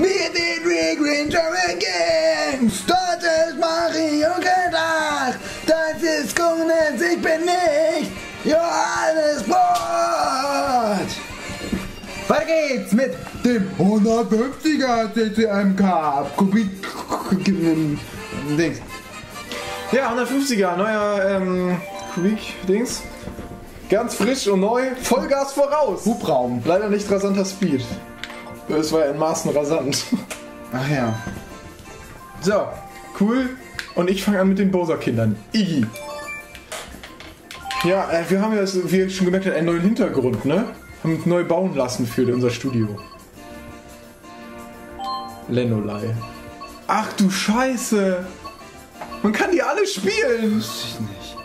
Wir sind Rick Ranger Games. Das ist Mario Gedacht. Das ist Kunens. Ich bin nicht Johannes Brot. Weiter geht's mit dem 150er CCMK Kubik Dings. Ja, 150er, neuer ähm, Kubik-Dings. Ganz frisch und neu, Vollgas voraus. Hubraum. Leider nicht rasanter Speed. Es war in Maßen rasant. Ach ja. So, cool. Und ich fange an mit den Bowser-Kindern. Iggy. Ja, äh, wir haben ja, wie ihr schon gemerkt habt, einen neuen Hintergrund, ne? Haben uns neu bauen lassen für unser Studio. Lenolai. Ach du Scheiße! Man kann die alle spielen! Wusste ich nicht.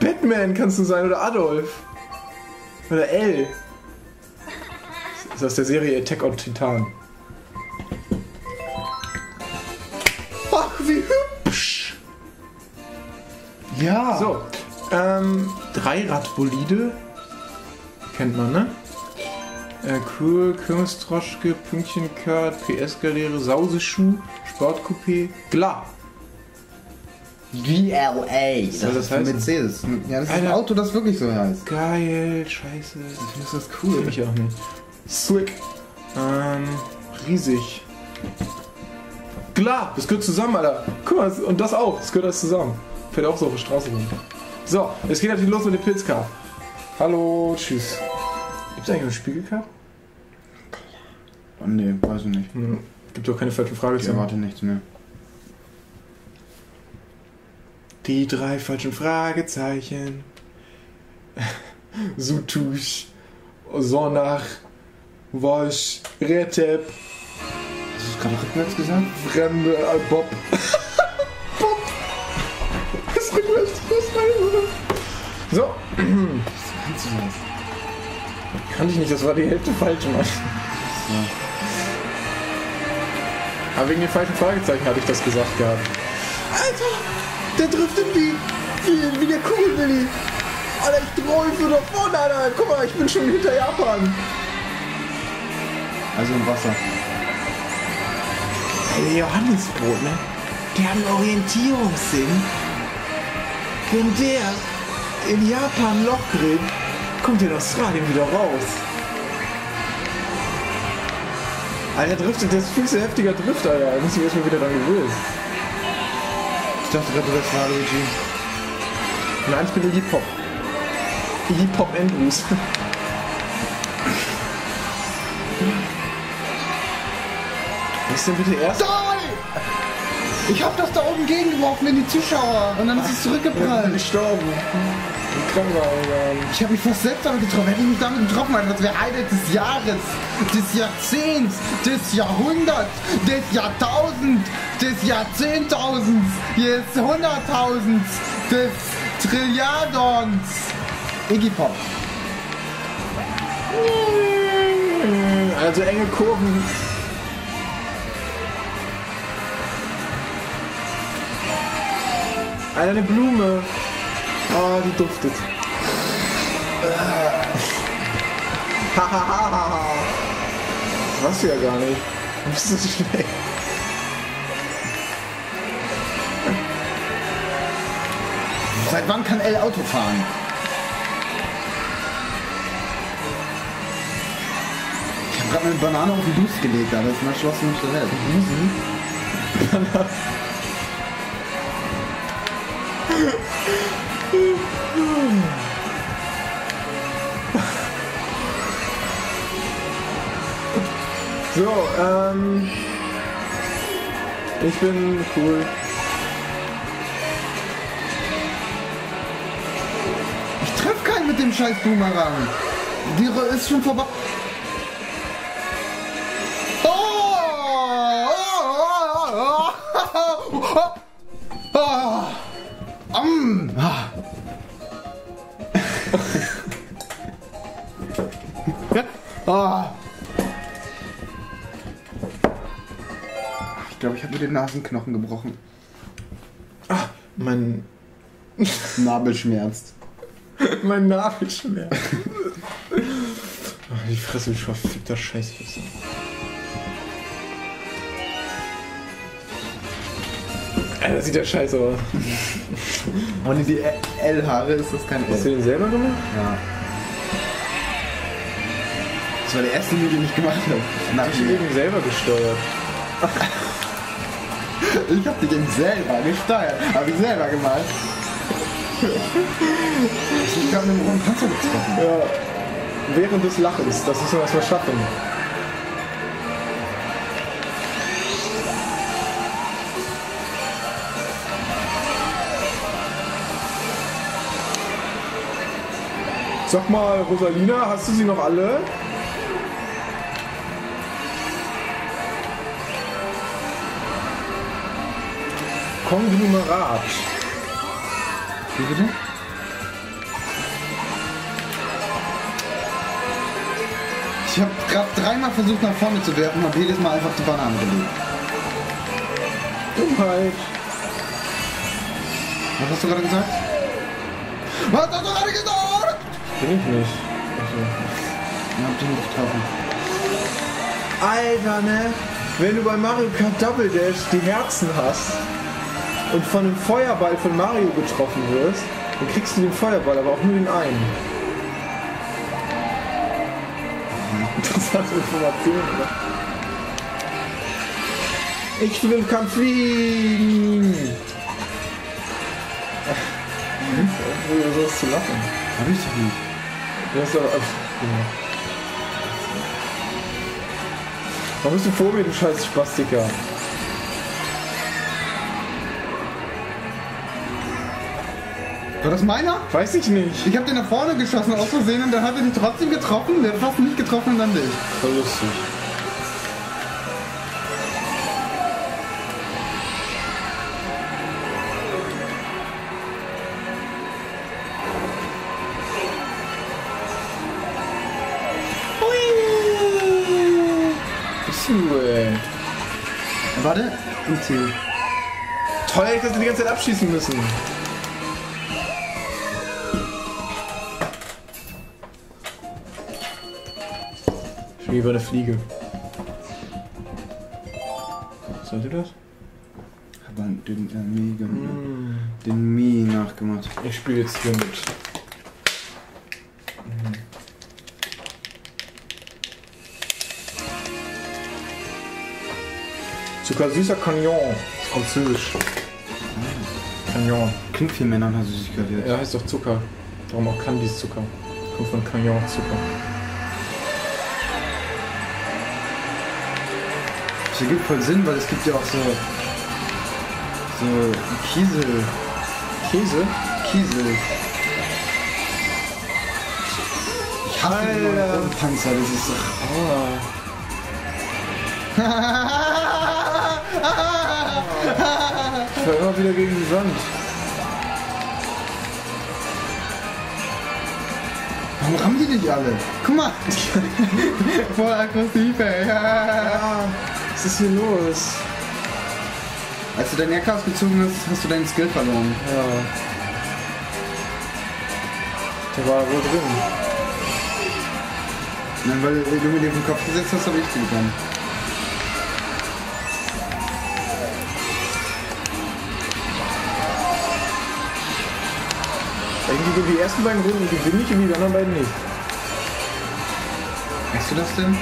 Batman kannst du sein oder Adolf. Oder L. Das ist aus der Serie Attack on Titan. Ach, wie hübsch! Ja. So, ähm, Dreiradbolide. Kennt man, ne? Äh, cool, Kirmestroschke, Pünktchenkart, PS-Galeere, Sauseschuh, Sportcoupé, Gla. GLA. Das, das ein heißen? Mercedes. Ja, das ist ein Alter. Auto, das wirklich so heißt. Geil, scheiße. Findest du das cool? Ich auch nicht. Swick. Ähm, riesig. Klar, das gehört zusammen, Alter. Guck mal, und das auch. Das gehört alles zusammen. Fährt auch so auf der Straße rum. So, es geht natürlich los mit dem Pilzcar. Hallo, tschüss. Gibt's eigentlich einen Spiegelcar? Oh, nee, weiß ich nicht. Hm, Gibt doch keine falschen Ich Fragezeichen. erwarte nichts mehr. Die drei falschen Fragezeichen. Sutusch, Sonach, Wosch, Retep, Hast du es gerade rückwärts gesagt? Fremde, äh, Bob. Bob! Das rückwärts, das rein, oder? So, Kannst du das? kannte ich nicht, das war die Hälfte falsch, Mann. Aber wegen den falschen Fragezeichen hatte ich das gesagt gehabt. Alter, der driftet wie, wie, wie der Kugelwilli. Alter, ich träume so davon, Alter. Guck mal, ich bin schon hinter Japan. Also im Wasser. Ey, der Johannesbrot, ne? Der hat einen Orientierungssinn. Wenn der in Japan Loch gräbt, kommt der in Australien wieder raus. Alter, driftet, das ist viel zu heftiger Drift, Alter. Da muss ich erstmal wieder dran gewöhnen. Ich dachte gerade, das war Luigi. Nein, ich bin Iggy Pop. Iggy Pop Andrews. ist denn bitte erst? Toll! Ich hab das da oben gegengeworfen in die Zuschauer und dann ist es zurückgeprallt. gestorben. Im Krankenwagen. Ich habe mich fast selbst damit getroffen. Hätte ich mich damit getroffen, Alter, das wäre Highlight des Jahres, des Jahrzehnts, des Jahrhunderts, des Jahrtausends, des Jahrzehntausends, des Hunderttausends, des Trilliardons. Iggy Pop. Also enge Kurven. Eine Blume. Ah, die duftet. Hahaha. das weißt du ja gar nicht. Du bist so schlecht. Seit wann kann L Auto fahren? Ich habe gerade eine Banane auf den Boost gelegt, aber jetzt mal schlossen nicht so wert. So, ähm. Ich bin cool. Ich treff keinen mit dem scheiß Boomerang. Die ist schon vorbei. Oh! Oh! Oh! Oh! Oh! Oh! Mm. Ah. Ah. Ich glaube, ich habe mir den Nasenknochen gebrochen. Ah, mein, Nabel schmerzt. mein Nabel schmerzt. Ach, die Fresse, du verfickter Scheißfresser. Alter, sieht ja scheiße aus. Ohne die L-Haare ist das kein Hast du L. den selber gemacht? Ja. Das war der erste, den ich gemacht habe. Hab ich mir. eben selber gesteuert. Ich hab dich eben selber gesteuert. Hab ich selber gemacht. Ich glaube, mit dem roten Panzer getroffen. Ja. Während des Lachens, das ist was wir schaffen. Sag mal, Rosalina, hast du sie noch alle? Konglomerat. Wie bitte? Ich habe gerade dreimal versucht nach vorne zu werfen, habe jedes Mal einfach die Banane gelegt. Dummheit. Was hast du gerade gesagt? Was hast du gerade gesagt? Bin ich nicht. Also. Ich hab dich nicht getroffen. Alter, ne? Wenn du bei Mario Kart Double Dash die Herzen hast und von einem Feuerball von Mario getroffen wirst, dann kriegst du den Feuerball, aber auch nur den einen. Interessante Information, oder? Ich will kann fliegen! Hm? Du sollst zu lachen. Hab ich doch nicht. Du hast aber. Warum bist du vor mir, du scheiß Spastiker? War das meiner? Weiß ich nicht. Ich habe den nach vorne geschossen aus Versehen und dann hat er dich trotzdem getroffen. Der hat fast nicht getroffen und dann dich. Voll lustig. Ziel. Toll, hätte ich das die ganze Zeit abschießen müssen. Schon wie bei der Fliege. Sollte das? Aber den äh, Mi gemacht. Den Mi nachgemacht. Ich spiele jetzt hier mit. Zuckersüßer Cagnon. Französisch. Cagnon. Klingt viel mehr nach Süßigkeit jetzt. Er heißt doch Zucker. Darum auch Candies Zucker. Kommt von Cagnon Zucker. Das ergibt voll Sinn, weil es gibt ja auch so. So Kiesel. Käse? Kiesel. Ich hasse Alter. Panzer, das ist doch. Ich fahr immer wieder gegen die Wand. Warum haben die nicht alle? Guck mal! Voll aggressiv, ey. Ah, was ist hier los? Als du deinen Jacke ausgezogen hast, hast du deinen Skill verloren. Ja. Der war wohl drin. Nein, weil du mir den auf den Kopf gesetzt hast, habe ich die bekommen. So die ersten beiden Runden gewinne ich und die anderen beiden nicht. Weißt du das denn?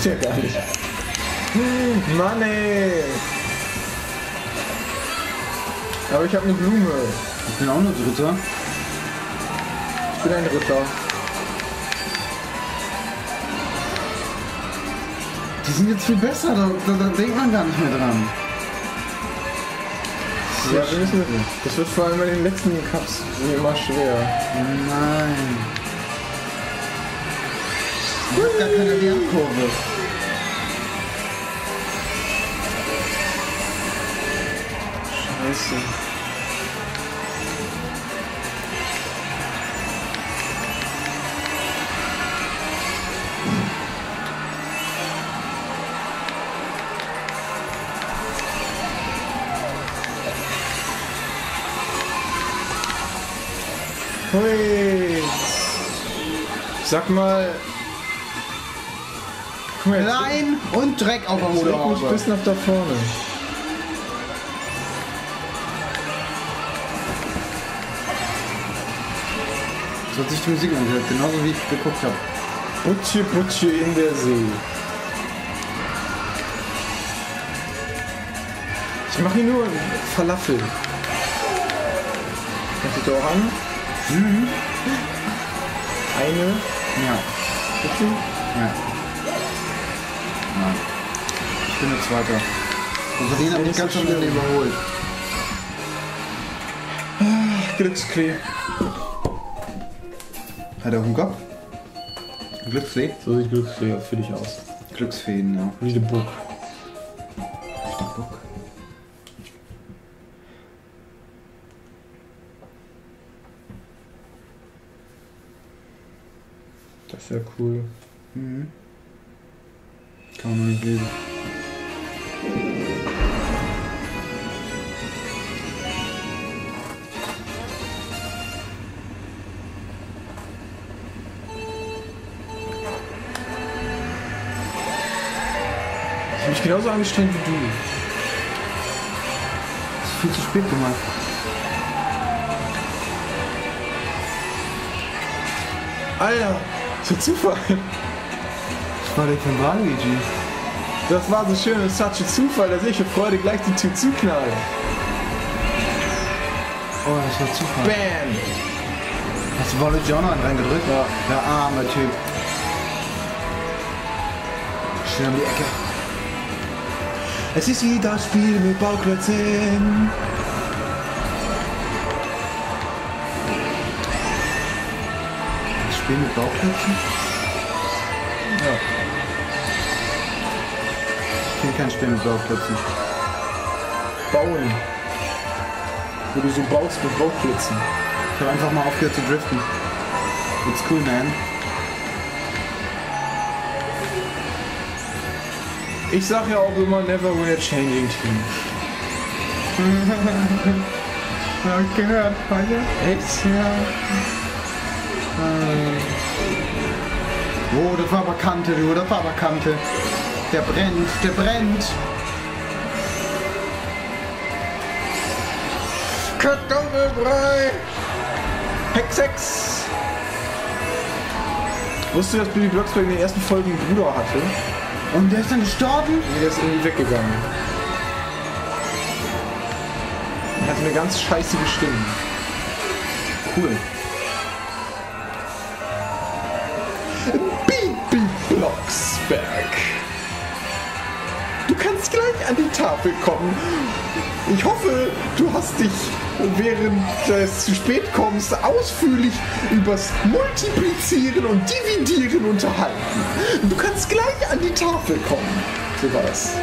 Stimmt ja gar nicht. Mann ey. Aber ich habe eine Blume. Ich bin auch nur Dritter. Ich bin ein Ritter. Die sind jetzt viel besser, da, da, da denkt man gar nicht mehr dran. Ja, wir müssen, das wird vor allem bei den letzten Cups immer schwer. Nein. Ich hab gar keine Lernkurve. Scheiße. Hui. Sag mal. Klein! Und Dreck auf der Motorhaube. Ich bis nach da vorne. Das hat sich die Musik angehört, genauso wie ich geguckt habe. Butche, Butche in der See. Ich mache hier nur Falafel. Kannst du da auch an? Mhm. Eine. Ja. Bitte? Ja. Nein. Ich bin der Zweiter. Und den mich nicht ganz schlimm. überholt. Glücksklee. Hat er Hunger? Glücksfee? So sieht Glücksklee für dich aus. Glücksfeen, ja. Read a book. Ja cool. Mhm. Kann man nicht lesen. Ich habe mich genauso angestrengt wie du. Das ist viel zu spät gemacht. Alter, so Zufall. Das war der von Waluigi. Das war so schön, das hat Zufall, dass ich für Freude gleich die Tür zuknalle. Oh, das war Zufall. Bam! Hast du noch einen reingedrückt? Ja. Der arme Typ. Schnell um die Ecke. Es ist wie das Spiel mit Bauklötzen. Spiel mit Bauklötzen? Ja. Ich kenne kein Spiel mit Bauklötzen. Bauen. Wo du so baust mit Bauklötzen. Ich habe einfach mal aufgehört zu driften. It's cool, man. Ich sag ja auch immer, never wear changing team. Hab ich gehört, Freunde. Echt? Ja. Oh, das war aber Kante, du, das war aber Kante. Der brennt, der brennt. Kartoffelbrei! Hex, Hex! Wusstest du, dass Billy Blocksberg in den ersten Folgen einen Bruder hatte? Und der ist dann gestorben? Nee, der ist irgendwie weggegangen. Er hatte eine ganz scheißige Stimme. Cool. Blocksberg. Du kannst gleich an die Tafel kommen. Ich hoffe, du hast dich während des zu spät kommst ausführlich übers Multiplizieren und Dividieren unterhalten. Du kannst gleich an die Tafel kommen. So war das.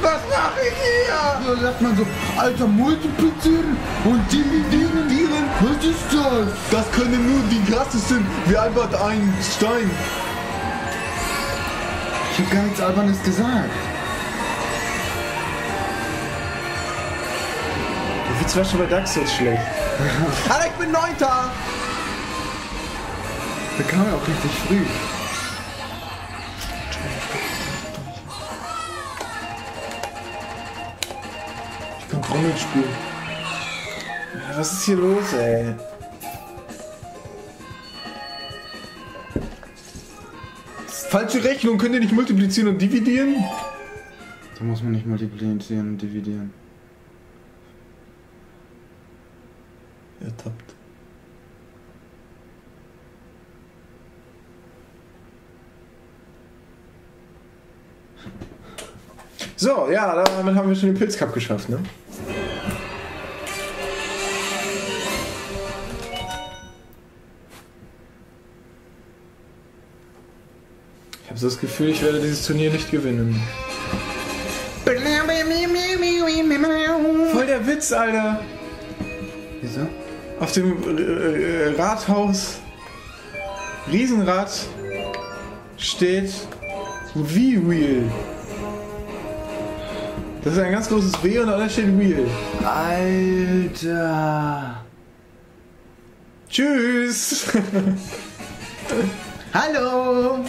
Was mache ich hier? Da sagt man so, Alter, multiplizieren und dividieren. Was ist das? Das können nur die krassesten wie Albert Einstein. Ich hab gar nichts Albernes gesagt. Der Witz war schon bei DAX jetzt schlecht. Alter, ich bin Neunter! Der kam ja auch richtig früh. Ich kann Trommel spielen. Was ist hier los, ey? Falsche Rechnung, könnt ihr nicht multiplizieren und dividieren? Da muss man nicht multiplizieren und dividieren. Ertappt. So, ja, damit haben wir schon den Pilzcup geschafft, ne? Habe so das Gefühl, ich werde dieses Turnier nicht gewinnen. Voll der Witz, Alter! Wieso? Auf dem äh, äh, Rathaus Riesenrad steht V-Wheel. Das ist ein ganz großes W und da steht Wheel. Alter. Tschüss! Hallo.